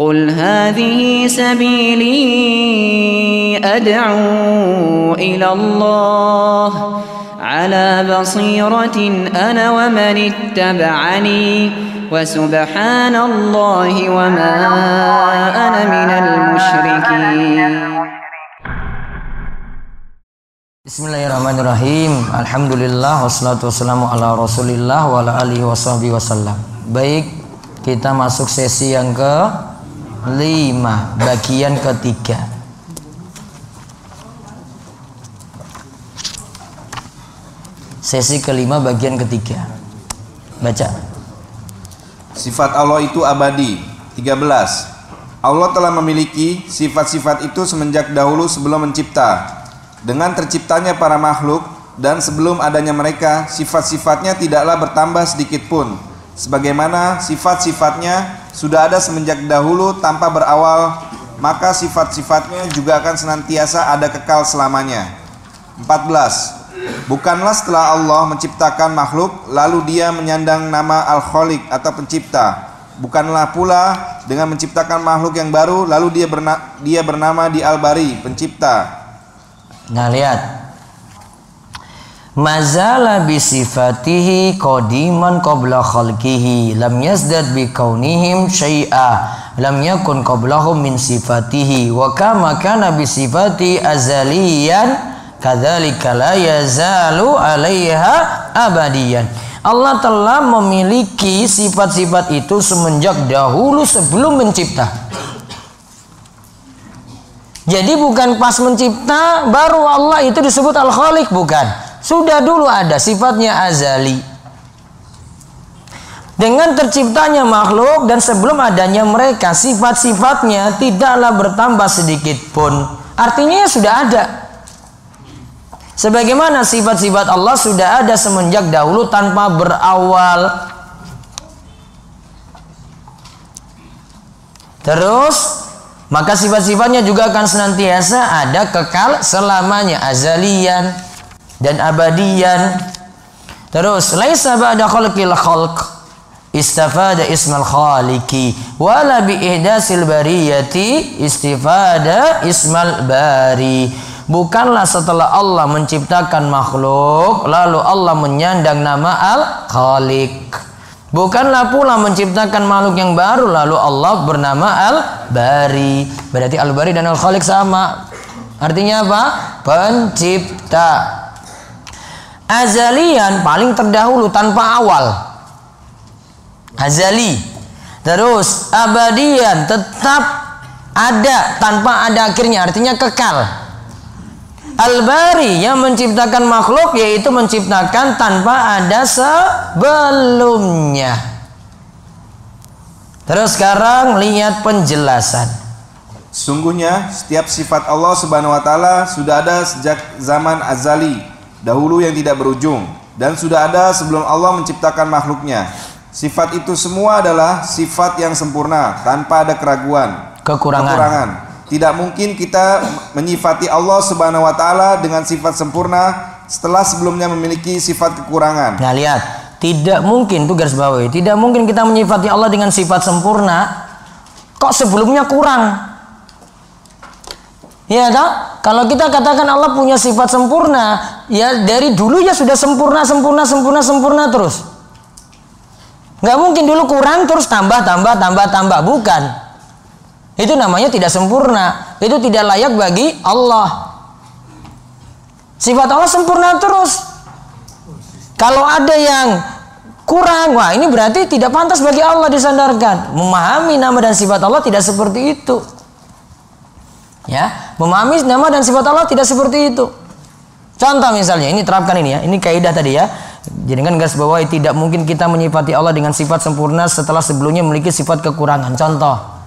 قل هذه سبيلي أدعو إلى الله على بصيرة أنا ومن اتبعني وسبحان الله وما أنا من المشركين. بسم الله الرحمن الرحيم الحمد لله والصلاة والسلام على رسول الله وعلى آله وصحبه وسلم بيك kita masuk sesi yang ke lima Bagian ketiga Sesi kelima bagian ketiga Baca Sifat Allah itu abadi. 13. Allah telah memiliki sifat-sifat itu semenjak dahulu sebelum mencipta. Dengan terciptanya para makhluk dan sebelum adanya mereka, sifat-sifatnya tidaklah bertambah sedikit pun. Sebagaimana sifat-sifatnya sudah ada semenjak dahulu tanpa berawal, maka sifat-sifatnya juga akan senantiasa ada kekal selamanya. 14. Bukanlah setelah Allah menciptakan makhluk lalu dia menyandang nama Al-Khaliq atau pencipta. Bukanlah pula dengan menciptakan makhluk yang baru lalu dia berna dia bernama di Al-Bari, pencipta. Nah lihat Mazala bisifatihi qadiman qabla khalqihi lam yazdad bi kaunihim syai'a lam yakun qablahum min sifatihi wa kama kana bisifati azaliyan kadzalika la yazalu 'alaiha abadiyan Allah telah memiliki sifat-sifat itu semenjak dahulu sebelum mencipta jadi bukan pas mencipta baru Allah itu disebut Al-Khaliq bukan. Sudah dulu ada sifatnya azali. Dengan terciptanya makhluk dan sebelum adanya mereka sifat-sifatnya tidaklah bertambah sedikit pun. Artinya sudah ada. Sebagaimana sifat-sifat Allah sudah ada semenjak dahulu tanpa berawal. Terus maka sifat-sifatnya juga akan senantiasa ada kekal selamanya azalian dan abadian terus laisa ba'da khalqil khalq istafada ismal khaliqi wala bi ihdasil bariyati istifada ismal bari bukanlah setelah Allah menciptakan makhluk lalu Allah menyandang nama al khaliq Bukanlah pula menciptakan makhluk yang baru lalu Allah bernama Al-Bari. Berarti Al-Bari dan Al-Khaliq sama. Artinya apa? Pencipta. Azalian paling terdahulu tanpa awal. Azali. Terus abadian tetap ada tanpa ada akhirnya artinya kekal. Al-Bari yang menciptakan makhluk yaitu menciptakan tanpa ada sebelumnya. Terus sekarang lihat penjelasan. Sungguhnya setiap sifat Allah Subhanahu wa taala sudah ada sejak zaman azali, dahulu yang tidak berujung dan sudah ada sebelum Allah menciptakan makhluknya. Sifat itu semua adalah sifat yang sempurna tanpa ada keraguan, Kekurangan. kekurangan. Tidak mungkin kita menyifati Allah Subhanahu wa taala dengan sifat sempurna setelah sebelumnya memiliki sifat kekurangan. Nah lihat, tidak mungkin tuh garis bawahi, tidak mungkin kita menyifati Allah dengan sifat sempurna kok sebelumnya kurang. Ya toh? Kalau kita katakan Allah punya sifat sempurna, ya dari dulu ya sudah sempurna, sempurna, sempurna, sempurna terus. Nggak mungkin dulu kurang terus tambah, tambah, tambah, tambah. Bukan. Itu namanya tidak sempurna. Itu tidak layak bagi Allah. Sifat Allah sempurna terus. Kalau ada yang kurang, wah ini berarti tidak pantas bagi Allah disandarkan. Memahami nama dan sifat Allah tidak seperti itu. Ya, memahami nama dan sifat Allah tidak seperti itu. Contoh misalnya, ini terapkan ini ya. Ini kaidah tadi ya. Jadi kan garis bawahi tidak mungkin kita menyifati Allah dengan sifat sempurna setelah sebelumnya memiliki sifat kekurangan. Contoh,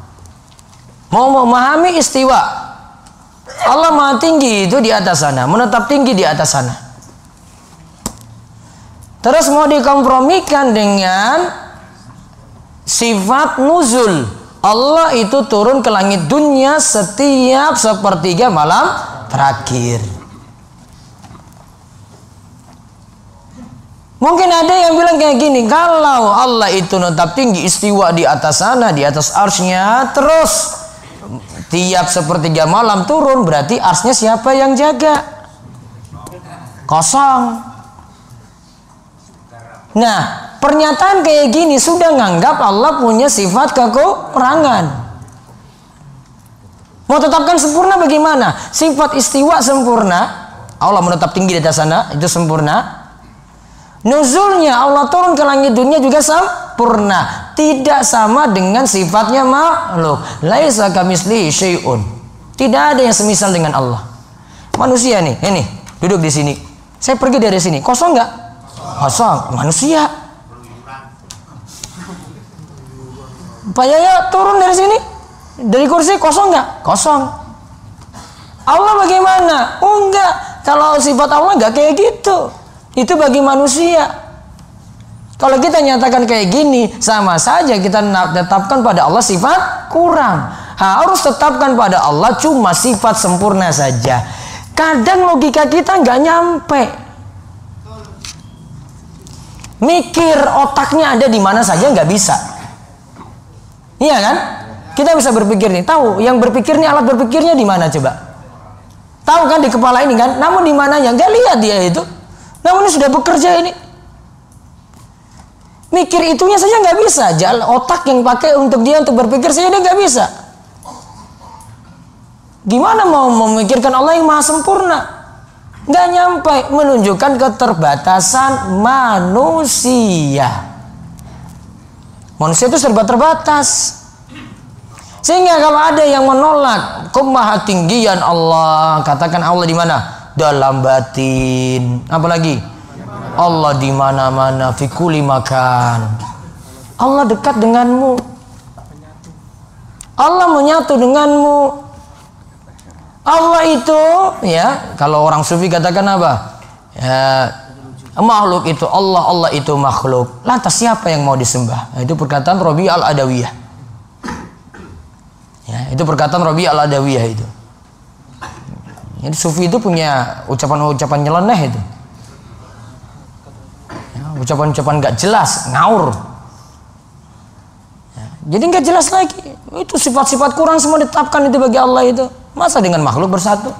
Mau memahami istiwa. Allah maha tinggi itu di atas sana. Menetap tinggi di atas sana. Terus mau dikompromikan dengan sifat nuzul. Allah itu turun ke langit dunia setiap sepertiga malam terakhir. Mungkin ada yang bilang kayak gini, kalau Allah itu tetap tinggi istiwa di atas sana, di atas arsnya, terus tiap sepertiga malam turun, berarti arsnya siapa yang jaga? Kosong. Nah, pernyataan kayak gini sudah nganggap Allah punya sifat kekurangan. Mau tetapkan sempurna bagaimana? Sifat istiwa sempurna, Allah menetap tinggi di atas sana, itu sempurna. Nuzulnya Allah turun ke langit dunia juga sempurna. Tidak sama dengan sifatnya makhluk. Laisa kamisli syai'un. Tidak ada yang semisal dengan Allah. Manusia nih, ini duduk di sini. Saya pergi dari sini, kosong nggak? Kosong. Manusia. Pak Yaya turun dari sini, dari kursi kosong nggak? Kosong. Allah bagaimana? Oh enggak. Kalau sifat Allah nggak kayak gitu. Itu bagi manusia. Kalau kita nyatakan kayak gini, sama saja kita tetapkan pada Allah sifat kurang. Harus tetapkan pada Allah cuma sifat sempurna saja. Kadang logika kita nggak nyampe. Mikir otaknya ada di mana saja nggak bisa. Iya kan? Kita bisa berpikir nih, tahu yang berpikir nih alat berpikirnya di mana coba? Tahu kan di kepala ini kan? Namun di mananya? Nggak lihat dia itu. Namun sudah bekerja ini. Mikir itunya saja nggak bisa. Jalan otak yang pakai untuk dia untuk berpikir saja dia nggak bisa. Gimana mau memikirkan Allah yang maha sempurna? Nggak nyampe menunjukkan keterbatasan manusia. Manusia itu serba terbatas. Sehingga kalau ada yang menolak kemaha tinggian Allah, katakan Allah di mana? dalam batin. Apalagi Allah di mana-mana fikuli makan. Allah dekat denganmu. Allah menyatu denganmu. Allah itu ya, kalau orang sufi katakan apa? Ya, makhluk itu Allah, Allah itu makhluk. Lantas siapa yang mau disembah? Nah, itu perkataan Robi al-Adawiyah. Ya, itu perkataan Robi al-Adawiyah itu. Jadi sufi itu punya ucapan-ucapan nyeleneh itu. Ya, ucapan-ucapan nggak jelas, ngaur. Ya, jadi nggak jelas lagi. Itu sifat-sifat kurang semua ditetapkan itu bagi Allah itu. Masa dengan makhluk bersatu?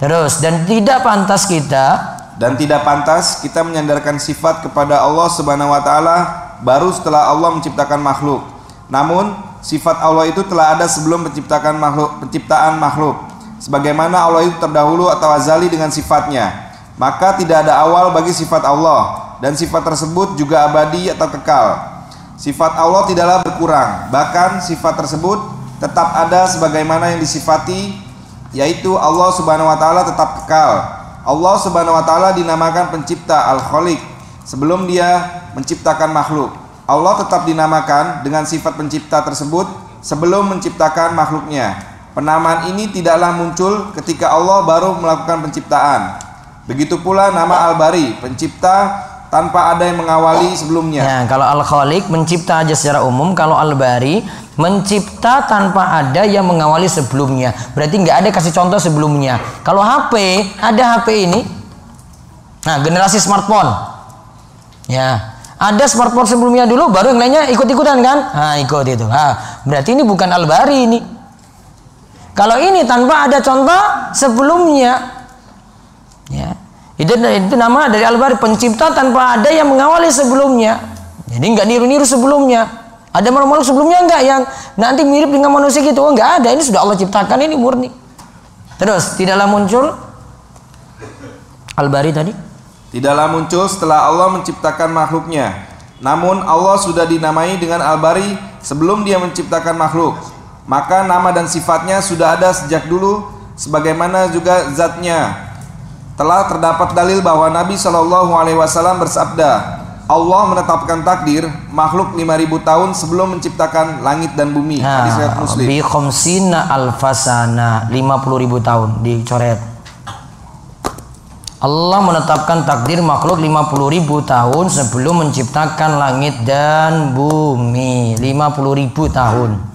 Terus dan tidak pantas kita dan tidak pantas kita menyandarkan sifat kepada Allah Subhanahu wa taala baru setelah Allah menciptakan makhluk. Namun sifat Allah itu telah ada sebelum menciptakan makhluk penciptaan makhluk. Sebagaimana Allah itu terdahulu atau azali dengan sifatnya. Maka tidak ada awal bagi sifat Allah. Dan sifat tersebut juga abadi atau kekal. Sifat Allah tidaklah berkurang. Bahkan sifat tersebut tetap ada sebagaimana yang disifati yaitu Allah Subhanahu wa taala tetap kekal Allah Subhanahu wa taala dinamakan pencipta Al-Khaliq sebelum dia menciptakan makhluk Allah tetap dinamakan dengan sifat pencipta tersebut sebelum menciptakan makhluknya Penamaan ini tidaklah muncul ketika Allah baru melakukan penciptaan. Begitu pula nama Al-Bari, pencipta tanpa ada yang mengawali sebelumnya. Ya, kalau Al-Khaliq mencipta aja secara umum, kalau Al-Bari mencipta tanpa ada yang mengawali sebelumnya. Berarti nggak ada kasih contoh sebelumnya. Kalau HP, ada HP ini. Nah, generasi smartphone. Ya, ada smartphone sebelumnya dulu, baru yang lainnya ikut-ikutan kan? Nah, ikut itu. Nah, berarti ini bukan Al-Bari ini. Kalau ini tanpa ada contoh sebelumnya, ya itu itu nama dari Al-Bari pencipta tanpa ada yang mengawali sebelumnya. Jadi nggak niru-niru sebelumnya. Ada makhluk sebelumnya enggak yang nanti mirip dengan manusia gitu? Oh enggak ada. Ini sudah Allah ciptakan ini murni. Terus tidaklah muncul Al-Bari tadi? Tidaklah muncul setelah Allah menciptakan makhluknya. Namun Allah sudah dinamai dengan Al-Bari sebelum dia menciptakan makhluk maka nama dan sifatnya sudah ada sejak dulu sebagaimana juga zatnya telah terdapat dalil bahwa Nabi Shallallahu Alaihi Wasallam bersabda Allah menetapkan takdir makhluk 5000 tahun sebelum menciptakan langit dan bumi. Nah, Hadis riwayat Muslim. Bi khamsina alfasana 50 ribu tahun dicoret. Allah menetapkan takdir makhluk 50 ribu tahun sebelum menciptakan langit dan bumi 50 ribu tahun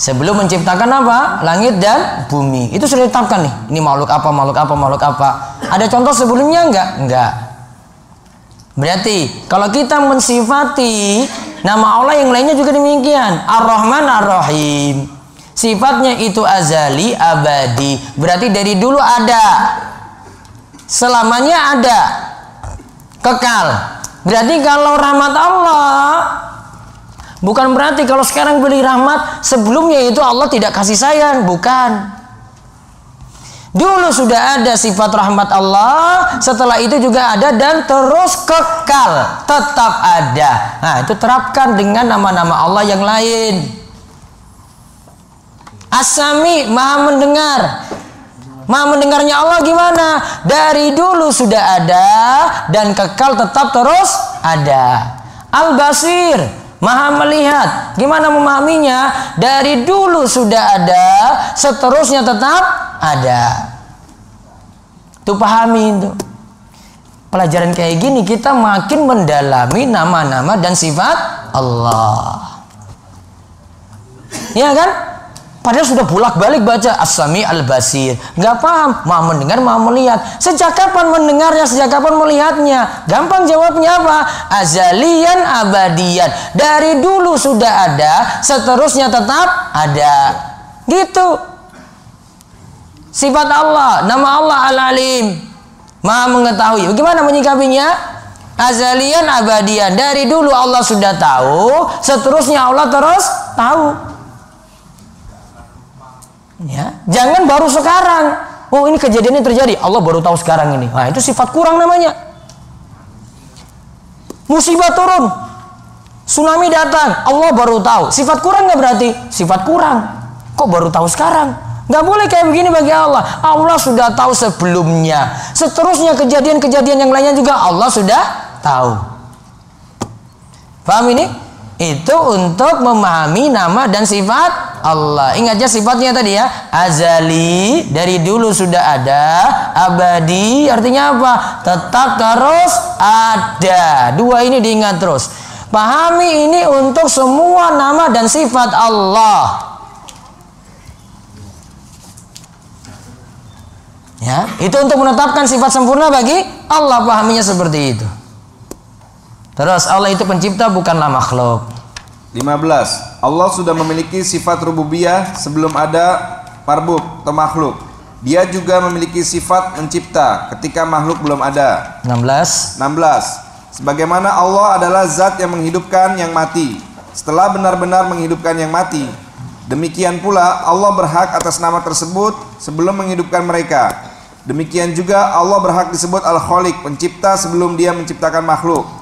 Sebelum menciptakan apa? Langit dan bumi. Itu sudah ditetapkan nih. Ini makhluk apa, makhluk apa, makhluk apa. Ada contoh sebelumnya enggak? Enggak. Berarti kalau kita mensifati nama Allah yang lainnya juga demikian. Ar-Rahman Ar-Rahim. Sifatnya itu azali, abadi. Berarti dari dulu ada. Selamanya ada. Kekal. Berarti kalau rahmat Allah Bukan berarti kalau sekarang beli rahmat sebelumnya itu Allah tidak kasih sayang, bukan. Dulu sudah ada sifat rahmat Allah, setelah itu juga ada dan terus kekal, tetap ada. Nah, itu terapkan dengan nama-nama Allah yang lain. Asami maha mendengar. Maha mendengarnya Allah gimana? Dari dulu sudah ada dan kekal tetap terus ada. Al-Basir, Maha melihat. Gimana memahaminya? Dari dulu sudah ada, seterusnya tetap ada. Tuh pahami itu. Pelajaran kayak gini kita makin mendalami nama-nama dan sifat Allah. Ya kan? Padahal sudah bolak-balik baca As-Sami Al-Basir. Gak paham. Mau mendengar, mau melihat. Sejak kapan mendengarnya, sejak kapan melihatnya? Gampang jawabnya apa? Azalian abadian. Dari dulu sudah ada, seterusnya tetap ada. Gitu. Sifat Allah, nama Allah Al-Alim. Maha mengetahui. Bagaimana menyikapinya? Azalian abadian. Dari dulu Allah sudah tahu, seterusnya Allah terus tahu. Ya, jangan baru sekarang. Oh ini kejadian ini terjadi, Allah baru tahu sekarang ini. Nah itu sifat kurang namanya. Musibah turun, tsunami datang, Allah baru tahu. Sifat kurang nggak berarti? Sifat kurang. Kok baru tahu sekarang? Nggak boleh kayak begini bagi Allah. Allah sudah tahu sebelumnya. Seterusnya kejadian-kejadian yang lainnya juga Allah sudah tahu. Paham ini? Itu untuk memahami nama dan sifat Allah. Ingat ya sifatnya tadi ya. Azali dari dulu sudah ada. Abadi artinya apa? Tetap terus ada. Dua ini diingat terus. Pahami ini untuk semua nama dan sifat Allah. Ya, itu untuk menetapkan sifat sempurna bagi Allah pahaminya seperti itu. Terus Allah itu pencipta bukanlah makhluk. 15. Allah sudah memiliki sifat rububiyah sebelum ada marbub atau makhluk. Dia juga memiliki sifat mencipta ketika makhluk belum ada. 16. 16. Sebagaimana Allah adalah zat yang menghidupkan yang mati setelah benar-benar menghidupkan yang mati. Demikian pula Allah berhak atas nama tersebut sebelum menghidupkan mereka. Demikian juga Allah berhak disebut Al-Khaliq, pencipta sebelum dia menciptakan makhluk.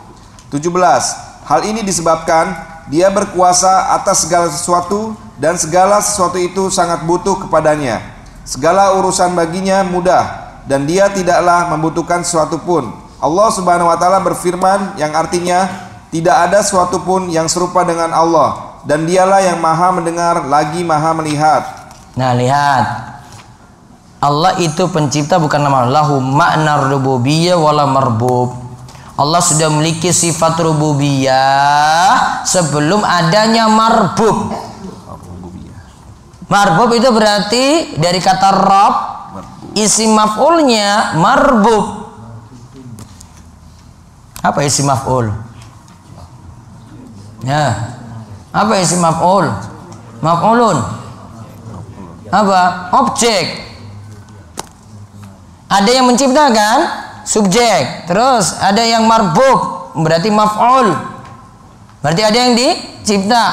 17. Hal ini disebabkan dia berkuasa atas segala sesuatu dan segala sesuatu itu sangat butuh kepadanya. Segala urusan baginya mudah dan dia tidaklah membutuhkan sesuatu pun. Allah Subhanahu wa taala berfirman yang artinya tidak ada sesuatu pun yang serupa dengan Allah dan dialah yang maha mendengar lagi maha melihat. Nah, lihat. Allah itu pencipta bukan nama lahu makna rububiyah wala marbub. Allah sudah memiliki sifat rububiyah sebelum adanya marbub. Marbub itu berarti dari kata rob isi maf'ulnya marbub. Apa isi maf'ul? Ya. Apa isi maf'ul? Maf'ulun. Apa? Objek. Ada yang menciptakan, subjek. Terus ada yang marbuk, berarti maf'ul. Berarti ada yang dicipta.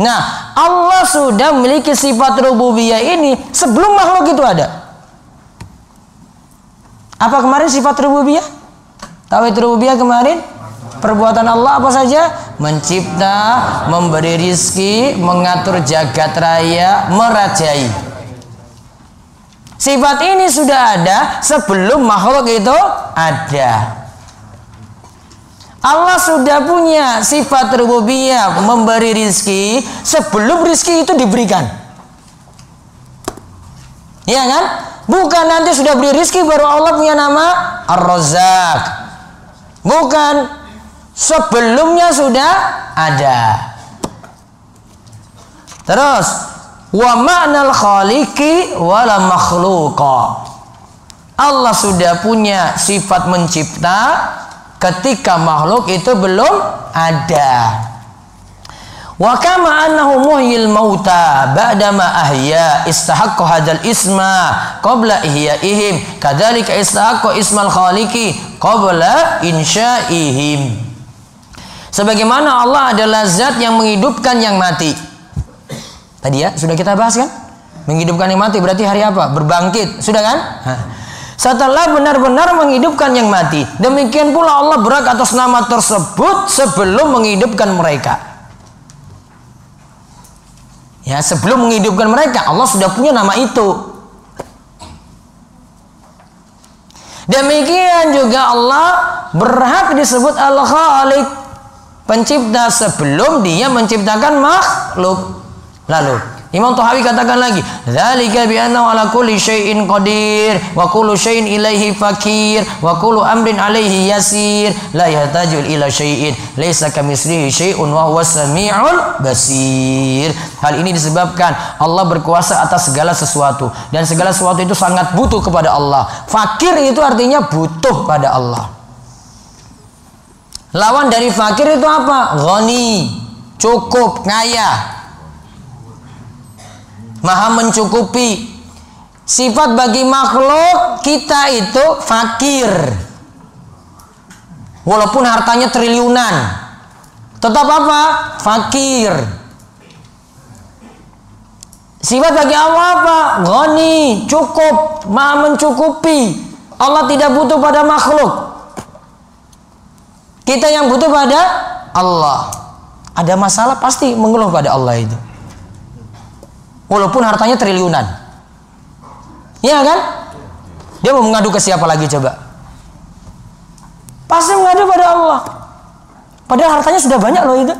Nah, Allah sudah memiliki sifat rububiyah ini sebelum makhluk itu ada. Apa kemarin sifat rububiyah? Tauhid rububiyah kemarin? Perbuatan Allah apa saja? Mencipta, memberi rizki, mengatur jagat raya, merajai. Sifat ini sudah ada sebelum makhluk itu ada. Allah sudah punya sifat rububiyah memberi rizki sebelum rizki itu diberikan. Ya kan? Bukan nanti sudah beri rizki baru Allah punya nama Ar-Razak. Bukan. Sebelumnya sudah ada. Terus Wa ma'nal khaliqi wala makhluqa. Allah sudah punya sifat mencipta ketika makhluk itu belum ada. Wa kama annahu muhyil mauta ba'dama ahya istahaqqa hadzal isma qabla ihyaihim kadzalika istahaqqa ismal khaliqi qabla insya'ihim. Sebagaimana Allah adalah zat yang menghidupkan yang mati. Tadi ya sudah kita bahas kan? Menghidupkan yang mati berarti hari apa? Berbangkit. Sudah kan? Setelah benar-benar menghidupkan yang mati. Demikian pula Allah berak atas nama tersebut sebelum menghidupkan mereka. Ya, sebelum menghidupkan mereka, Allah sudah punya nama itu. Demikian juga Allah berhak disebut Al-Khaliq, pencipta sebelum dia menciptakan makhluk. Lalu Imam Tuhawi katakan lagi, "Dzalika bi ala kulli syai'in qadir wa kullu syai'in ilaihi fakir wa kullu amrin alaihi yasir la yahtaju ila syai'in laisa kamitslihi syai'un wa huwas samiul basir." Hal ini disebabkan Allah berkuasa atas segala sesuatu dan segala sesuatu itu sangat butuh kepada Allah. Fakir itu artinya butuh pada Allah. Lawan dari fakir itu apa? Ghani, cukup, kaya maha mencukupi. Sifat bagi makhluk kita itu fakir. Walaupun hartanya triliunan. Tetap apa? Fakir. Sifat bagi Allah apa? Goni, cukup, maha mencukupi. Allah tidak butuh pada makhluk. Kita yang butuh pada Allah. Ada masalah pasti mengeluh pada Allah itu walaupun hartanya triliunan. Iya kan? Dia mau mengadu ke siapa lagi coba? Pasti mengadu pada Allah. Padahal hartanya sudah banyak loh itu.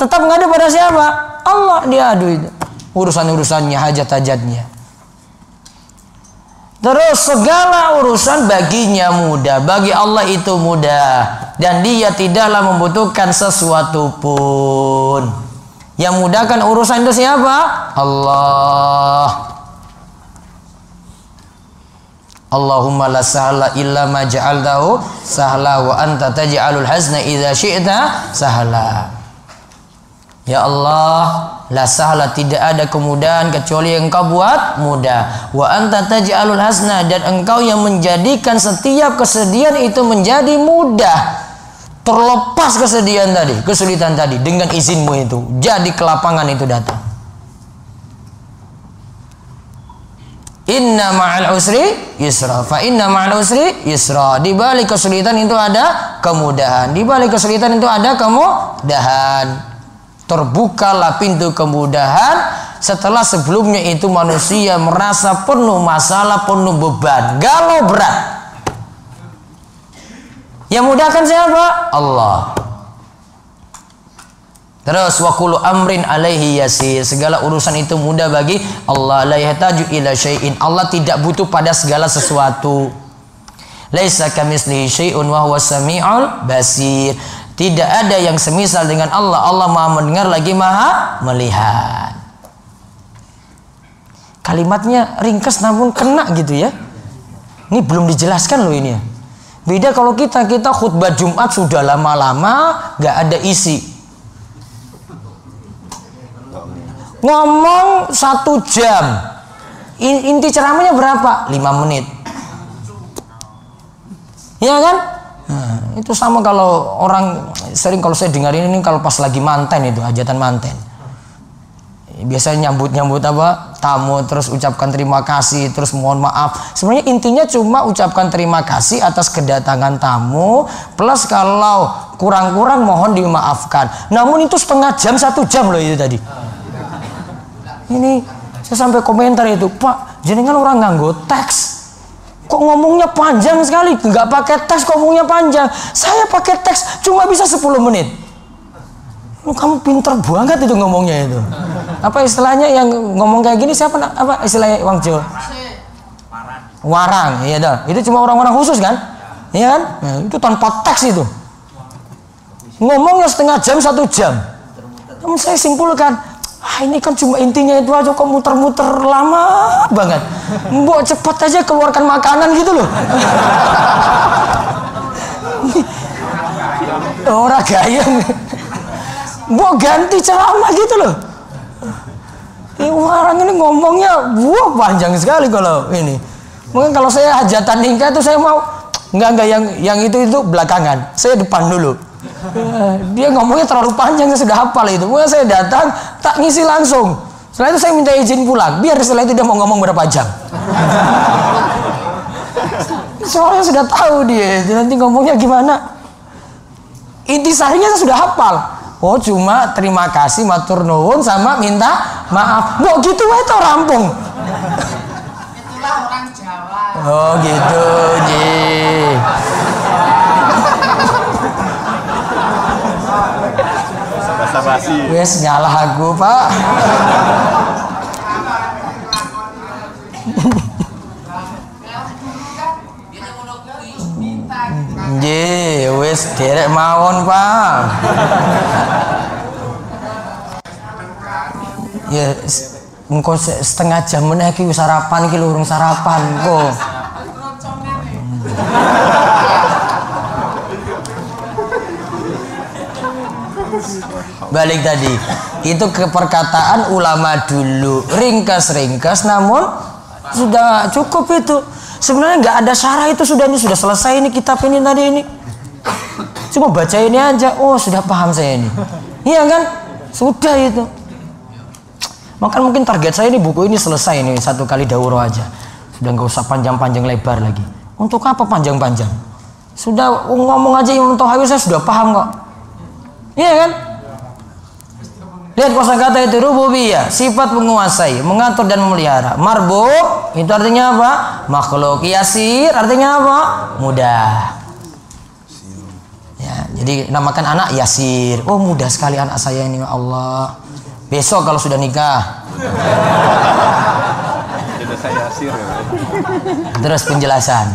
Tetap mengadu pada siapa? Allah dia adu itu. Urusan-urusannya, hajat-hajatnya. Terus segala urusan baginya mudah. Bagi Allah itu mudah. Dan dia tidaklah membutuhkan sesuatu pun. Yang mudahkan urusan itu siapa? Allah. Allahumma la sahla illa ma ja'altahu sahla wa anta taj'alul hazna idza syi'ta sahla. Ya Allah, la sahla tidak ada kemudahan kecuali yang engkau buat mudah. Wa anta taj'alul hazna dan engkau yang menjadikan setiap kesedihan itu menjadi mudah terlepas kesedihan tadi, kesulitan tadi dengan izinmu itu. Jadi kelapangan itu datang. Inna ma'al usri yusra. Fa inna ma'al usri yusra. Di balik kesulitan itu ada kemudahan. Di balik kesulitan itu ada kemudahan. Terbukalah pintu kemudahan setelah sebelumnya itu manusia merasa penuh masalah, penuh beban, galau berat. Yang mudahkan siapa? Allah. Terus wakulu amrin alaihi yasir. Segala urusan itu mudah bagi Allah. La yahtaju ila syai'in. Allah tidak butuh pada segala sesuatu. Laisa kamislihi syai'un wa huwa sami'ul basir. Tidak ada yang semisal dengan Allah. Allah Maha mendengar lagi Maha melihat. Kalimatnya ringkas namun kena gitu ya. Ini belum dijelaskan loh ini ya. Beda kalau kita kita khutbah Jumat sudah lama-lama nggak ada isi. Ngomong satu jam. Inti ceramahnya berapa? Lima menit. Ya kan? Nah, itu sama kalau orang sering kalau saya dengar ini kalau pas lagi manten itu hajatan manten biasanya nyambut nyambut apa? Tamu terus ucapkan terima kasih terus mohon maaf. Sebenarnya intinya cuma ucapkan terima kasih atas kedatangan tamu plus kalau kurang-kurang mohon dimaafkan. Namun itu setengah jam satu jam loh itu tadi. Ini saya sampai komentar itu pak jenengan orang nganggo teks. Kok ngomongnya panjang sekali? Nggak pakai teks ngomongnya panjang. Saya pakai teks cuma bisa 10 menit Oh, kamu pinter banget itu ngomongnya itu. Apa istilahnya yang ngomong kayak gini siapa apa istilahnya Wang Jo? Warang, iya dah. Itu cuma orang-orang khusus kan? Iya kan? Nah, itu tanpa teks itu. Ngomongnya setengah jam satu jam. Namun saya simpulkan, Ah, ini kan cuma intinya itu aja kok muter-muter lama banget. Mbok cepet aja keluarkan makanan gitu loh. Orang gayeng. Mbok ganti ceramah gitu loh. Ini orang ini ngomongnya wah panjang sekali kalau ini. Mungkin kalau saya hajatan nikah itu saya mau enggak enggak yang yang itu itu belakangan. Saya depan dulu. Dia ngomongnya terlalu panjang saya sudah hafal itu. Mungkin saya datang tak ngisi langsung. Setelah itu saya minta izin pulang. Biar setelah itu dia mau ngomong berapa jam. Soalnya sudah tahu. Dia Nanti ngomongnya gimana? Intisarinya saya sudah hafal. Oh cuma terima kasih matur nuwun sama minta maaf. Mau gitu itu rampung. Itulah orang Jawa. Oh gitu, Ji. Basa-basi. Wes nyalah aku, Pak. Ji, wes derek mawon, Pak. Ya, engko se- setengah jam meneh iki wis sarapan iki lho, urung sarapan kok. Balik tadi, itu keperkataan ulama dulu, ringkas-ringkas, namun sudah cukup itu. Sebenarnya nggak ada syarah itu sudah ini sudah selesai ini kitab ini tadi ini. Cuma baca ini aja, oh sudah paham saya ini. Iya kan? Sudah itu. Maka mungkin target saya ini buku ini selesai ini satu kali daurah aja. Sudah nggak usah panjang-panjang lebar lagi. Untuk apa panjang-panjang? Sudah ngomong aja Imam Tohawi saya sudah paham kok. Iya kan? Lihat kosakata itu rububiyah, sifat menguasai, mengatur dan memelihara. Marbub itu artinya apa? Makhluk. Yasir artinya apa? Mudah. Ya, jadi namakan anak Yasir. Oh, mudah sekali anak saya ini ya Allah. Besok kalau sudah nikah. Jadi saya asir ya. Terus penjelasan.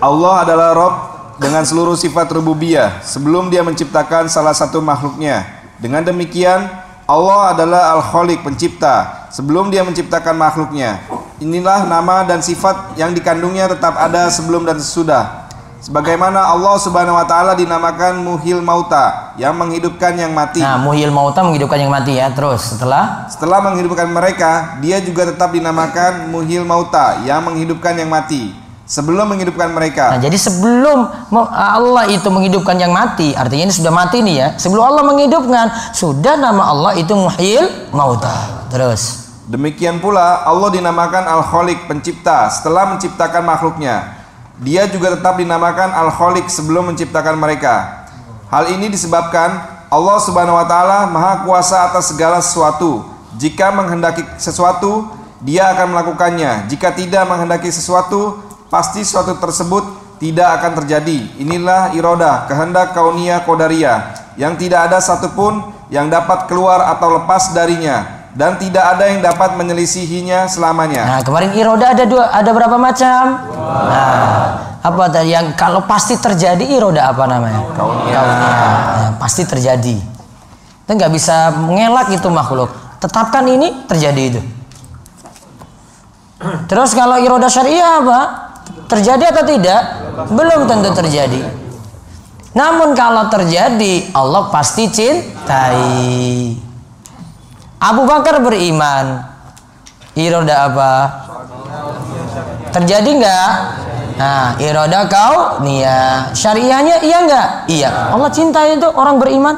Allah adalah Rob dengan seluruh sifat rububiyah sebelum dia menciptakan salah satu makhluknya. Dengan demikian, Allah adalah Al-Khaliq pencipta sebelum dia menciptakan makhluknya. Inilah nama dan sifat yang dikandungnya tetap ada sebelum dan sesudah. Sebagaimana Allah Subhanahu wa taala dinamakan Muhil Mauta yang menghidupkan yang mati. Nah, muhyil mauta menghidupkan yang mati ya. Terus setelah Setelah menghidupkan mereka, dia juga tetap dinamakan Muhil Mauta yang menghidupkan yang mati. Sebelum menghidupkan mereka. Nah, jadi sebelum Allah itu menghidupkan yang mati, artinya ini sudah mati nih ya. Sebelum Allah menghidupkan, sudah nama Allah itu muhyil mauta. Terus. Demikian pula Allah dinamakan Al-Khaliq pencipta setelah menciptakan makhluknya. Dia juga tetap dinamakan Al-Khaliq sebelum menciptakan mereka. Hal ini disebabkan Allah Subhanahu wa taala Maha Kuasa atas segala sesuatu. Jika menghendaki sesuatu, Dia akan melakukannya. Jika tidak menghendaki sesuatu, pasti sesuatu tersebut tidak akan terjadi. Inilah iroda, kehendak kaunia kodaria, yang tidak ada satupun yang dapat keluar atau lepas darinya dan tidak ada yang dapat menyelisihinya selamanya. Nah, kemarin iroda ada dua, ada berapa macam? Nah, apa tadi yang kalau pasti terjadi iroda apa namanya? Kaunia. Nah, pasti terjadi. Kita nggak bisa mengelak itu makhluk. Tetapkan ini terjadi itu. Terus kalau iroda syariah apa? Terjadi atau tidak? Belum tentu terjadi. Namun kalau terjadi, Allah pasti cintai. Abu Bakar beriman. Iroda apa? Terjadi nggak? Nah, iroda kau nia. Syariahnya iya nggak? Iya. Allah cinta itu orang beriman.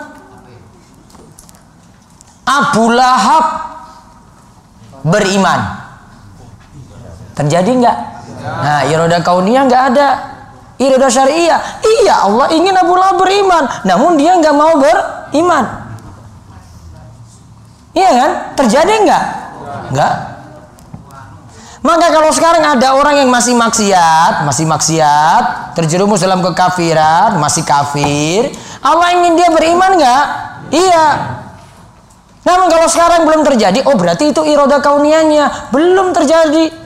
Abu Lahab beriman. Terjadi nggak? Nah, iroda kaunia nggak ada. Iroda syariah. Iya, Allah ingin Abu Lahab beriman. Namun dia nggak mau beriman. Iya kan? Terjadi nggak? Nggak. Maka kalau sekarang ada orang yang masih maksiat, masih maksiat, terjerumus dalam kekafiran, masih kafir, Allah ingin dia beriman nggak? Iya. Namun kalau sekarang belum terjadi, oh berarti itu iroda kauniannya belum terjadi.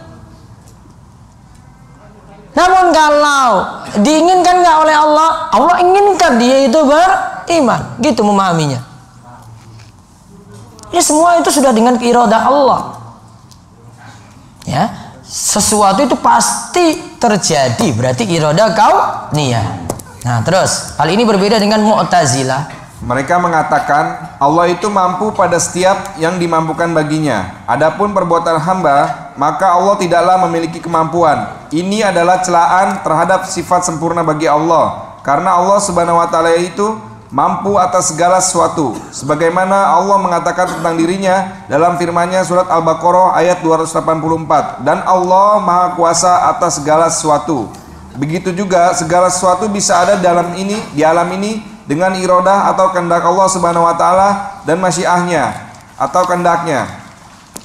Namun kalau diinginkan nggak oleh Allah, Allah inginkan dia itu beriman, gitu memahaminya. Ini semua itu sudah dengan iradah Allah. Ya, sesuatu itu pasti terjadi berarti iradah kau niat. Nah, terus hal ini berbeda dengan Mu'tazilah. Mereka mengatakan Allah itu mampu pada setiap yang dimampukan baginya. Adapun perbuatan hamba, maka Allah tidaklah memiliki kemampuan. Ini adalah celaan terhadap sifat sempurna bagi Allah. Karena Allah Subhanahu wa taala itu mampu atas segala sesuatu. Sebagaimana Allah mengatakan tentang dirinya dalam firman-Nya surat Al-Baqarah ayat 284. Dan Allah Maha Kuasa atas segala sesuatu. Begitu juga segala sesuatu bisa ada dalam ini, di alam ini dengan irodah atau kehendak Allah Subhanahu wa taala dan masyiahnya atau kehendaknya.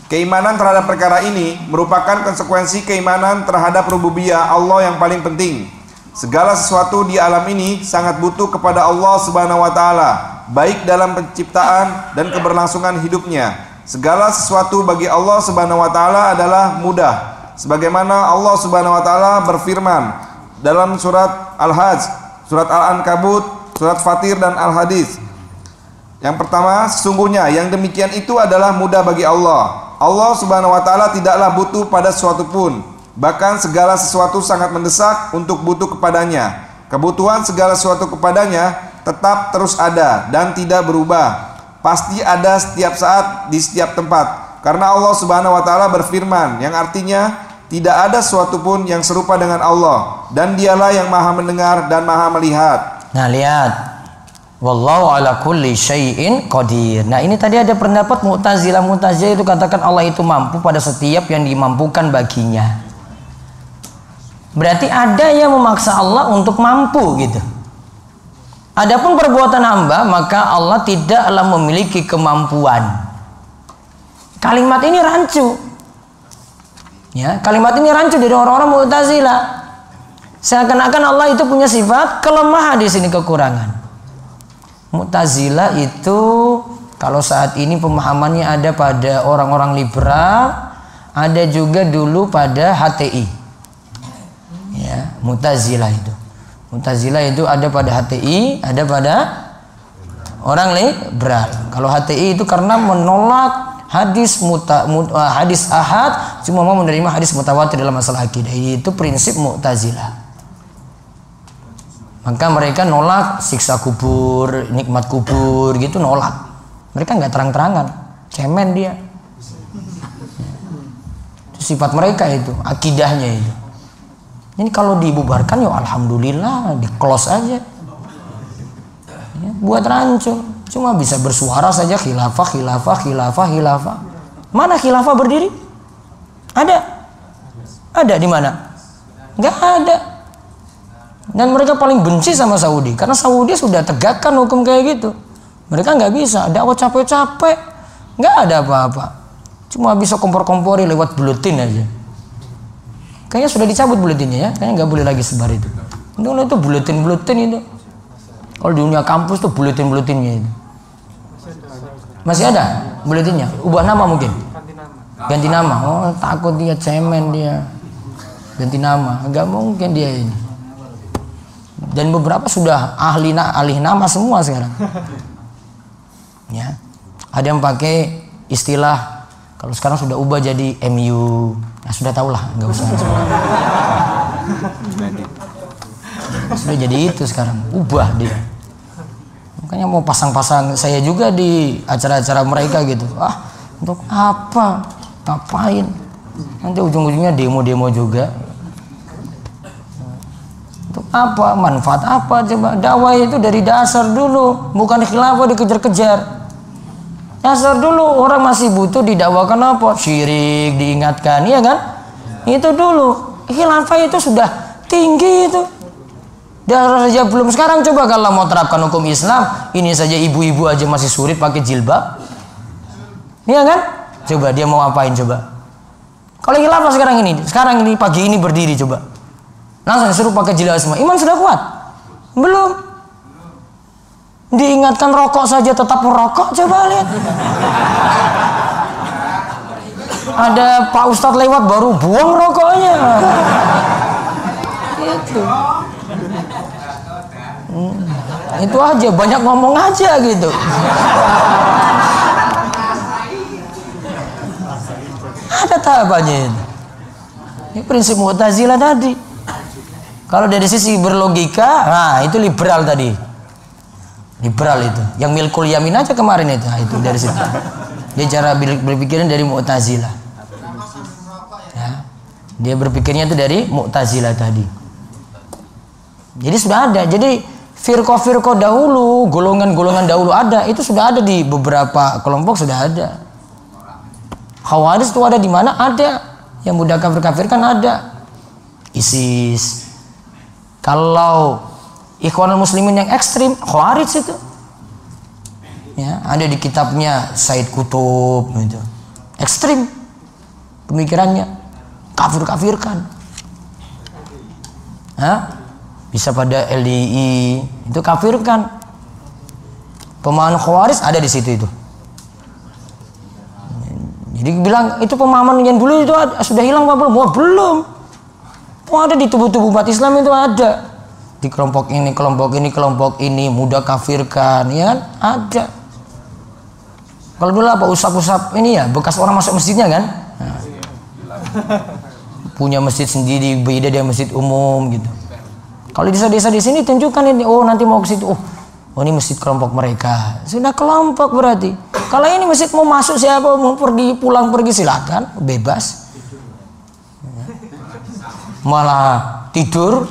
Keimanan terhadap perkara ini merupakan konsekuensi keimanan terhadap rububiyah Allah yang paling penting. Segala sesuatu di alam ini sangat butuh kepada Allah Subhanahu wa taala, baik dalam penciptaan dan keberlangsungan hidupnya. Segala sesuatu bagi Allah Subhanahu wa taala adalah mudah. Sebagaimana Allah Subhanahu wa taala berfirman dalam surat Al-Hajj, surat Al-Ankabut, surat Fatir dan Al-Hadis. Yang pertama, sesungguhnya yang demikian itu adalah mudah bagi Allah. Allah Subhanahu wa taala tidaklah butuh pada sesuatu pun. Bahkan segala sesuatu sangat mendesak untuk butuh kepadanya. Kebutuhan segala sesuatu kepadanya tetap terus ada dan tidak berubah. Pasti ada setiap saat di setiap tempat. Karena Allah Subhanahu wa taala berfirman yang artinya tidak ada sesuatu pun yang serupa dengan Allah dan dialah yang maha mendengar dan maha melihat. Nah, lihat. Wallahu ala kulli syai'in qadir. Nah, ini tadi ada pendapat Mu'tazilah. Mu'tazilah itu katakan Allah itu mampu pada setiap yang dimampukan baginya. Berarti ada yang memaksa Allah untuk mampu gitu. Adapun perbuatan hamba, maka Allah tidaklah memiliki kemampuan. Kalimat ini rancu. Ya, kalimat ini rancu dari orang-orang Mu'tazilah. Seakan-akan Allah itu punya sifat kelemahan di sini kekurangan. Mu'tazilah itu kalau saat ini pemahamannya ada pada orang-orang liberal, ada juga dulu pada HTI. Ya, Mu'tazilah itu. Mu'tazilah itu ada pada HTI, ada pada orang liberal. Kalau HTI itu karena menolak hadis muta, mut, uh, hadis ahad cuma mau menerima hadis mutawatir dalam masalah akidah itu prinsip mu'tazilah maka mereka nolak siksa kubur nikmat kubur gitu nolak mereka nggak terang-terangan cemen dia itu sifat mereka itu akidahnya itu ini kalau dibubarkan ya alhamdulillah di close aja ya, buat rancu Cuma bisa bersuara saja khilafah, khilafah, khilafah, khilafah. Mana khilafah berdiri? Ada? Ada di mana? Enggak ada. Dan mereka paling benci sama Saudi karena Saudi sudah tegakkan hukum kayak gitu. Mereka nggak bisa dakwah capek-capek, nggak ada apa-apa. Cuma bisa kompor-kompori lewat buletin aja. Kayaknya sudah dicabut buletinnya ya, kayaknya nggak boleh lagi sebar itu. Itu itu buletin-buletin itu. Kalau di dunia kampus tuh buletin-buletinnya itu. Masih ada buletinnya? Ubah nama mungkin? Ganti nama. Oh, takut dia cemen dia. Ganti nama. Enggak mungkin dia ini. Dan beberapa sudah ahli ahli nama semua sekarang. Ya. Ada yang pakai istilah kalau sekarang sudah ubah jadi MU. Nah, sudah tahu lah, enggak usah. sudah jadi itu sekarang. Ubah dia makanya mau pasang-pasang saya juga di acara-acara mereka gitu ah untuk apa ngapain nanti ujung-ujungnya demo-demo juga apa? Manfaat apa? Coba dakwah itu dari dasar dulu bukan khilafah dikejar-kejar. Dasar dulu orang masih butuh didakwakan apa? Syirik diingatkan iya kan? Itu dulu. Khilafah itu sudah tinggi itu. Dan saja belum sekarang. Coba kalau mau terapkan hukum Islam, ini saja ibu-ibu aja masih sulit pakai jilbab. Iya kan? Coba dia mau apain coba? Kalau khilafah sekarang ini, sekarang ini pagi ini berdiri coba. Langsung suruh pakai jilbab semua. Iman sudah kuat? Belum. Diingatkan rokok saja tetap merokok, coba lihat. Ada Pak Ustadz lewat baru buang rokoknya. Itu. Hmm. Itu aja banyak ngomong aja gitu. ada tahapannya itu. Ini prinsip Mu'tazilah tadi. Kalau dari sisi berlogika, nah itu liberal tadi. Liberal itu. Yang milkul yamin aja kemarin itu. Nah, itu dari situ. Dia cara berpikirnya dari Mu'tazilah. Ya. Dia berpikirnya itu dari Mu'tazilah tadi. Jadi sudah ada. Jadi firqah-firqah dahulu, golongan-golongan dahulu ada, itu sudah ada di beberapa kelompok sudah ada. Khawarij itu ada di mana? Ada. Yang mudah kafir-kafir kan ada. ISIS. Kalau Ikhwanul Muslimin yang ekstrim, Khawarij itu. Ya, ada di kitabnya Said Kutub gitu. Ekstrim pemikirannya. Kafir-kafirkan. Hah? bisa pada LDI itu kafir kan pemahaman khawaris ada di situ itu jadi bilang itu pemahaman yang dulu itu sudah hilang apa belum? Wah belum. Oh ada di tubuh-tubuh umat Islam itu ada. Di kelompok ini, kelompok ini, kelompok ini mudah kafirkan, ya kan? Ada. Kalau dulu apa usap-usap ini ya bekas orang masuk masjidnya kan? Nah. Punya masjid sendiri beda dari masjid umum gitu. Kalau desa-desa di sini tunjukkan ini, oh nanti mau ke situ, oh, oh ini masjid kelompok mereka. Sudah kelompok berarti. Kalau ini masjid mau masuk siapa mau pergi pulang pergi silakan, bebas. Malah tidur.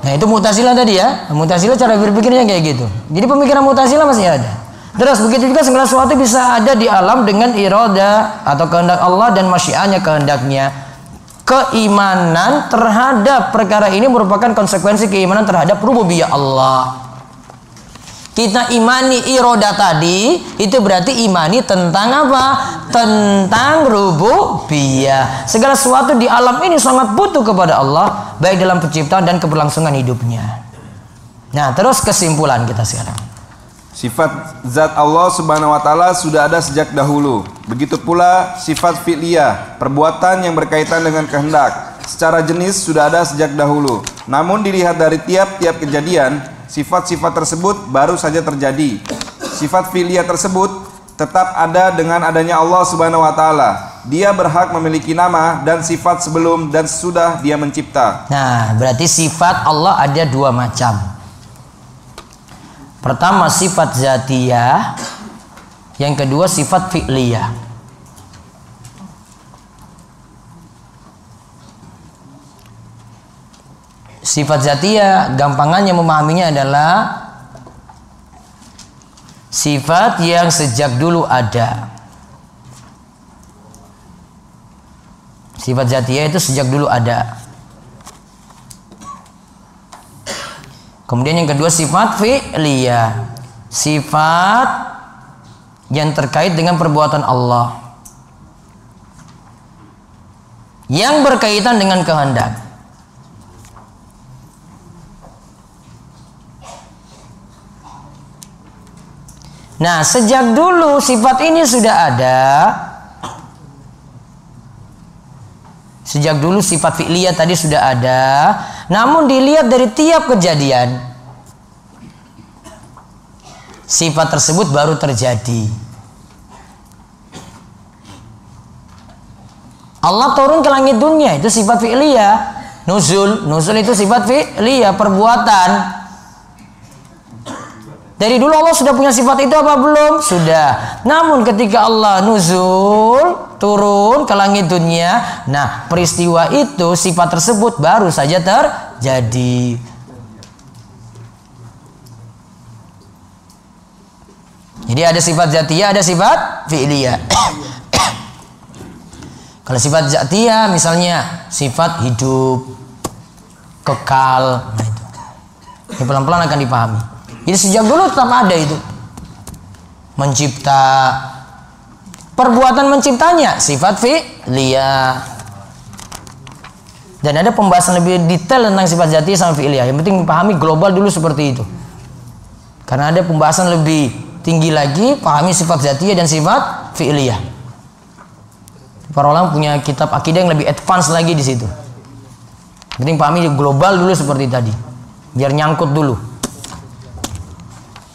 Nah itu mutasilah tadi ya. Mutasilah cara berpikirnya kayak gitu. Jadi pemikiran mutasilah masih ada. Terus begitu juga segala sesuatu bisa ada di alam dengan iroda atau kehendak Allah dan masyiannya kehendaknya keimanan terhadap perkara ini merupakan konsekuensi keimanan terhadap rububiyah Allah. Kita imani iroda tadi itu berarti imani tentang apa? Tentang rububiyah. Segala sesuatu di alam ini sangat butuh kepada Allah baik dalam penciptaan dan keberlangsungan hidupnya. Nah, terus kesimpulan kita sekarang. Sifat zat Allah Subhanahu wa taala sudah ada sejak dahulu. Begitu pula sifat fi'liyah, perbuatan yang berkaitan dengan kehendak. Secara jenis sudah ada sejak dahulu. Namun dilihat dari tiap-tiap kejadian, sifat-sifat tersebut baru saja terjadi. Sifat fi'liyah tersebut tetap ada dengan adanya Allah Subhanahu wa taala. Dia berhak memiliki nama dan sifat sebelum dan sesudah dia mencipta. Nah, berarti sifat Allah ada dua macam. Pertama sifat zatiyah, yang kedua sifat fi'liyah. Sifat zatiyah gampangannya memahaminya adalah sifat yang sejak dulu ada. Sifat zatiyah itu sejak dulu ada. Kemudian yang kedua sifat fi'liyah. Sifat yang terkait dengan perbuatan Allah. Yang berkaitan dengan kehendak. Nah, sejak dulu sifat ini sudah ada. Sejak dulu sifat fi'liyah tadi sudah ada. Namun dilihat dari tiap kejadian, sifat tersebut baru terjadi. Allah turun ke langit dunia itu sifat fi'liyah. Nuzul, nuzul itu sifat fi'liyah, perbuatan. Dari dulu Allah sudah punya sifat itu apa belum? Sudah. Namun ketika Allah nuzul, turun ke langit dunia. Nah, peristiwa itu sifat tersebut baru saja terjadi. Jadi ada sifat zatiyah, ada sifat fi'liyah. Kalau sifat zatiyah misalnya sifat hidup kekal, nah itu. Ini pelan-pelan akan dipahami. Jadi sejak dulu tetap ada itu. Mencipta, perbuatan menciptanya sifat fi'liyah dan ada pembahasan lebih detail tentang sifat jati sama fi'liyah yang penting pahami global dulu seperti itu. Karena ada pembahasan lebih tinggi lagi pahami sifat jati dan sifat fi'liyah para ulama punya kitab akidah yang lebih advance lagi di situ. Penting pahami global dulu seperti tadi. Biar nyangkut dulu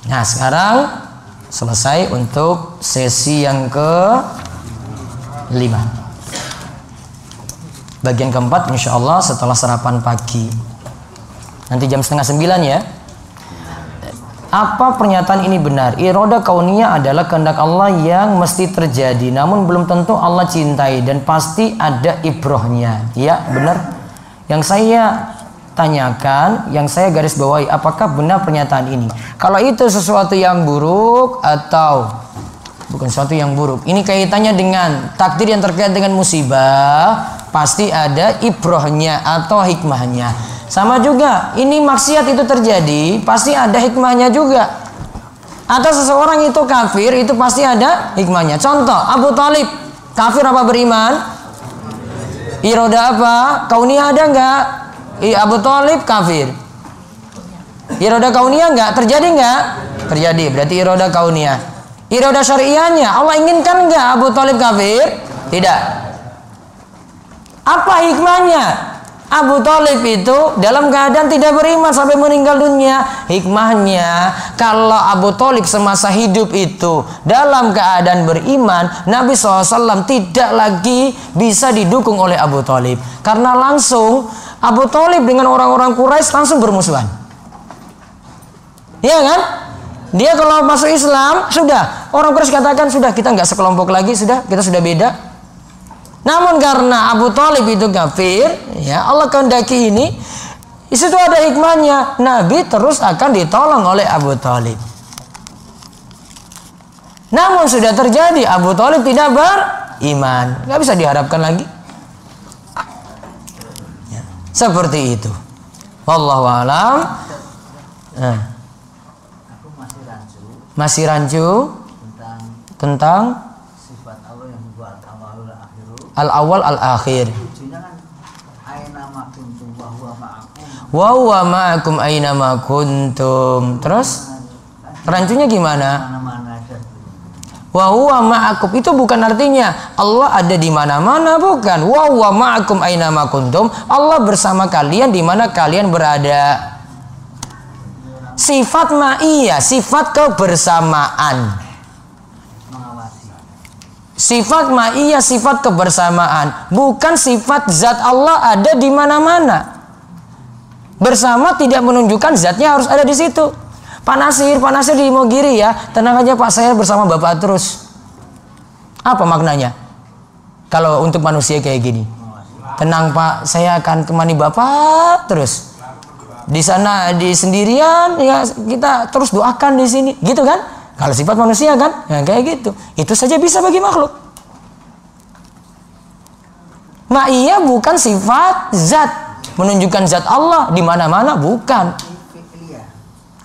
nah sekarang selesai untuk sesi yang ke lima. Bagian keempat insya Allah setelah sarapan pagi. Nanti jam setengah sembilan ya. Apa pernyataan ini benar? Iroda kauniyah adalah kehendak Allah yang mesti terjadi, namun belum tentu Allah cintai dan pasti ada ibrohnya. Ya, benar. Yang saya tanyakan, yang saya garis bawahi, apakah benar pernyataan ini? Kalau itu sesuatu yang buruk atau bukan sesuatu yang buruk. Ini kaitannya dengan takdir yang terkait dengan musibah, pasti ada ibrohnya atau hikmahnya. Sama juga, ini maksiat itu terjadi, pasti ada hikmahnya juga. Atau seseorang itu kafir, itu pasti ada hikmahnya. Contoh, Abu Talib, kafir apa beriman? Iroda apa? Kaunia ada nggak? I Abu Talib kafir. Iroda kaunia nggak? Terjadi nggak? Terjadi. Berarti iroda kaunia. Iroda syariahnya, Allah inginkan nggak Abu Talib kafir? Tidak. Apa hikmahnya? Abu Talib itu dalam keadaan tidak beriman sampai meninggal dunia. Hikmahnya, kalau Abu Talib semasa hidup itu dalam keadaan beriman, Nabi SAW tidak lagi bisa didukung oleh Abu Talib. Karena langsung Abu Talib dengan orang-orang Quraisy langsung bermusuhan. Iya kan? Dia kalau masuk Islam, sudah. Orang Quraisy katakan, sudah kita nggak sekelompok lagi, sudah. Kita sudah beda namun karena Abu Talib itu kafir, ya Allah kehendaki ini, di situ ada hikmahnya. Nabi terus akan ditolong oleh Abu Talib. Namun sudah terjadi Abu Talib tidak beriman, nggak bisa diharapkan lagi. Seperti itu. Wallahu alam. Nah. Masih rancu tentang al awal al akhir wa huwa ma'akum aina ma kuntum terus rancunya gimana wa huwa ma'akum. Itu bukan artinya Allah ada di mana-mana bukan. Wa huwa ma'akum aina kuntum. Allah bersama kalian di mana kalian berada. Sifat ma'iyah sifat kebersamaan. Sifat ma'iyah sifat kebersamaan, bukan sifat zat Allah ada di mana-mana. Bersama tidak menunjukkan zatnya harus ada di situ. Pak Nasir, Pak Nasir di Mogiri ya, tenang aja Pak saya bersama Bapak terus. Apa maknanya? Kalau untuk manusia kayak gini. Tenang Pak, saya akan temani Bapak terus. Di sana di sendirian ya kita terus doakan di sini, gitu kan? Kalau sifat manusia kan, ya kayak gitu. Itu saja bisa bagi makhluk. Ma'iyah bukan sifat zat, menunjukkan zat Allah di mana-mana bukan.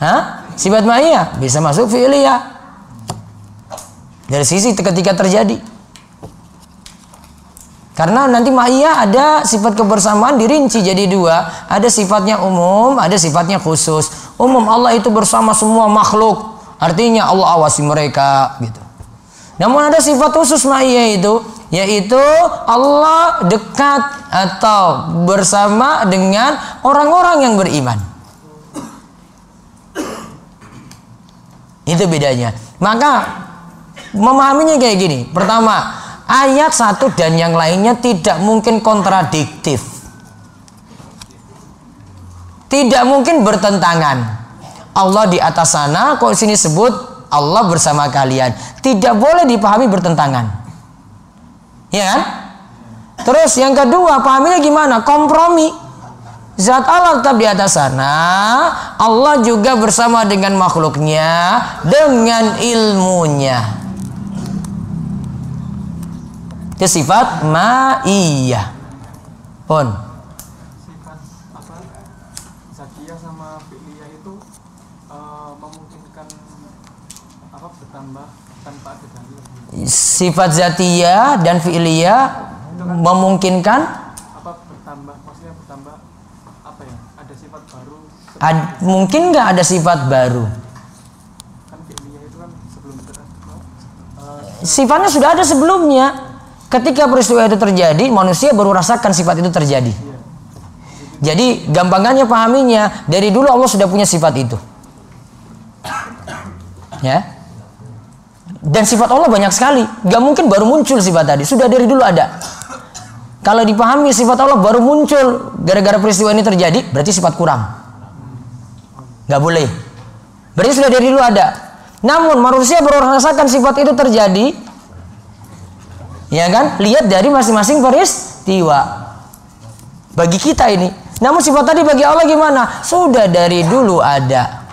Hah? Sifat ma'iyah bisa masuk fi'liyah. Dari sisi ketika terjadi. Karena nanti ma'iyah ada sifat kebersamaan dirinci jadi dua. Ada sifatnya umum, ada sifatnya khusus. Umum Allah itu bersama semua makhluk. Artinya Allah awasi mereka gitu. Namun ada sifat khusus ma'iyah itu yaitu Allah dekat atau bersama dengan orang-orang yang beriman. Itu bedanya. Maka memahaminya kayak gini. Pertama, ayat satu dan yang lainnya tidak mungkin kontradiktif. Tidak mungkin bertentangan. Allah di atas sana kok sini sebut Allah bersama kalian. Tidak boleh dipahami bertentangan. Ya kan? Terus yang kedua, pahaminya gimana? Kompromi. Zat Allah tetap di atas sana, Allah juga bersama dengan makhluknya dengan ilmunya. Itu sifat ma'iyah. Pun. sifat zatiyah dan fi'liyah memungkinkan apa bertambah maksudnya bertambah apa ya ada sifat baru ad, mungkin nggak ada sifat baru sifatnya sudah ada sebelumnya ketika peristiwa itu terjadi manusia baru rasakan sifat itu terjadi jadi gampangannya pahaminya dari dulu Allah sudah punya sifat itu ya Dan sifat Allah banyak sekali. Gak mungkin baru muncul sifat tadi. Sudah dari dulu ada. Kalau dipahami sifat Allah baru muncul gara-gara peristiwa ini terjadi, berarti sifat kurang. Gak boleh. Berarti sudah dari dulu ada. Namun manusia merasakan sifat itu terjadi. Ya kan? Lihat dari masing-masing peristiwa. Bagi kita ini. Namun sifat tadi bagi Allah gimana? Sudah dari dulu ada.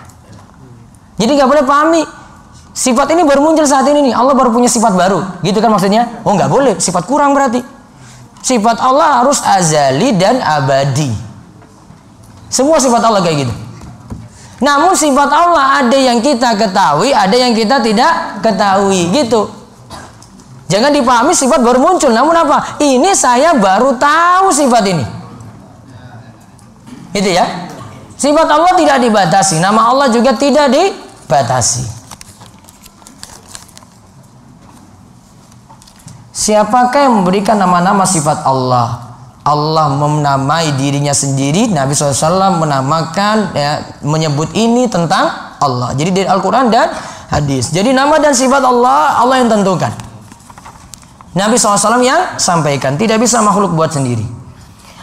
Jadi nggak boleh pahami sifat ini baru muncul saat ini nih. Allah baru punya sifat baru, gitu kan maksudnya? Oh nggak boleh, sifat kurang berarti. Sifat Allah harus azali dan abadi. Semua sifat Allah kayak gitu. Namun sifat Allah ada yang kita ketahui, ada yang kita tidak ketahui, gitu. Jangan dipahami sifat baru muncul. Namun apa? Ini saya baru tahu sifat ini. Itu ya. Sifat Allah tidak dibatasi, nama Allah juga tidak dibatasi. Siapakah yang memberikan nama-nama sifat Allah? Allah menamai dirinya sendiri, Nabi SAW menamakan, ya, menyebut ini tentang Allah. Jadi dari Al-Quran dan hadis. Jadi nama dan sifat Allah, Allah yang tentukan. Nabi SAW yang sampaikan, tidak bisa makhluk buat sendiri.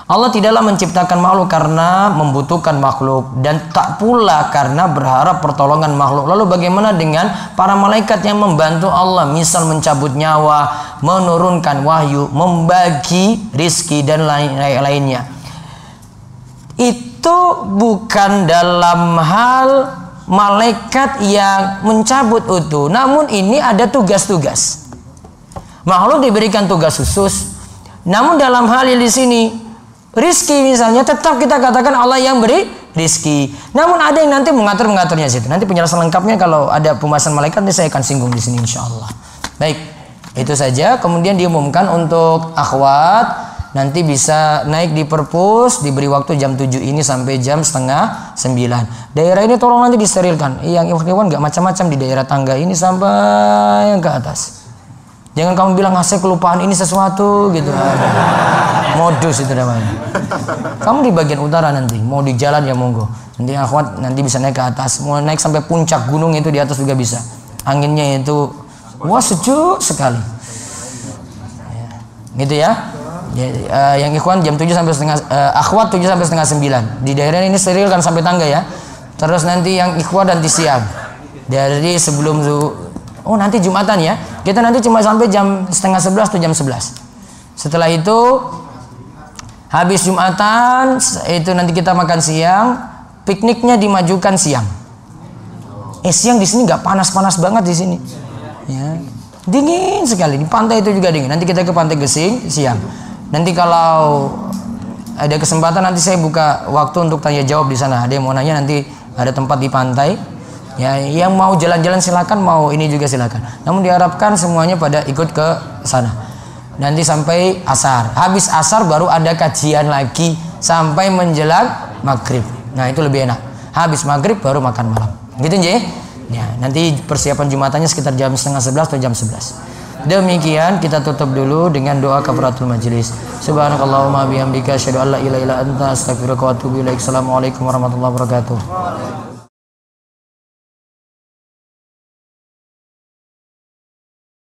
Allah tidaklah menciptakan makhluk karena membutuhkan makhluk dan tak pula karena berharap pertolongan makhluk. Lalu bagaimana dengan para malaikat yang membantu Allah, misal mencabut nyawa, menurunkan wahyu, membagi rizki dan lain-lainnya. Itu bukan dalam hal malaikat yang mencabut itu, namun ini ada tugas-tugas. Makhluk diberikan tugas khusus. Namun dalam hal ini di sini rizki misalnya tetap kita katakan Allah yang beri rizki. Namun ada yang nanti mengatur mengaturnya situ. Nanti penjelasan lengkapnya kalau ada pembahasan malaikat nanti saya akan singgung di sini insya Allah. Baik, itu saja. Kemudian diumumkan untuk akhwat nanti bisa naik di perpus diberi waktu jam 7 ini sampai jam setengah 9 daerah ini tolong nanti disterilkan yang ikhwan nggak macam-macam di daerah tangga ini sampai yang ke atas jangan kamu bilang ngasih kelupaan ini sesuatu gitu. Modus itu namanya. Kamu di bagian utara nanti mau di jalan ya monggo. Nanti akhwat nanti bisa naik ke atas mau naik sampai puncak gunung itu di atas juga bisa. Anginnya itu wah sejuk sekali. Ya. gitu ya. Ya, uh, yang ikhwan jam 7 sampai setengah uh, akhwat 7 sampai setengah 9 di daerah ini steril kan sampai tangga ya. Terus nanti yang ikhwan nanti siang dari sebelum oh nanti jumatan ya. Kita nanti cuma sampai jam setengah 11 atau jam 11 setelah itu habis jumatan itu nanti kita makan siang. Pikniknya dimajukan siang. Eh siang di sini nggak panas-panas banget di sini. Ya. Dingin sekali. Di pantai itu juga dingin. Nanti kita ke pantai Gesing siang. Nanti kalau ada kesempatan nanti saya buka waktu untuk tanya jawab di sana. Ada yang mau nanya nanti ada tempat di pantai. Ya, yang mau jalan-jalan silakan, mau ini juga silakan. Namun diharapkan semuanya pada ikut ke sana. Nanti sampai asar. Habis asar baru ada kajian lagi sampai menjelang maghrib. Nah itu lebih enak. Habis maghrib baru makan malam. Gitu ya? Ya, nanti persiapan jumatannya sekitar jam setengah sebelas atau jam sebelas. Demikian kita tutup dulu dengan doa kafaratul majelis. Subhanakallahumma bihamdika asyhadu an la ilaha illa anta astaghfiruka wa atubu ilaik. Assalamualaikum warahmatullahi wabarakatuh.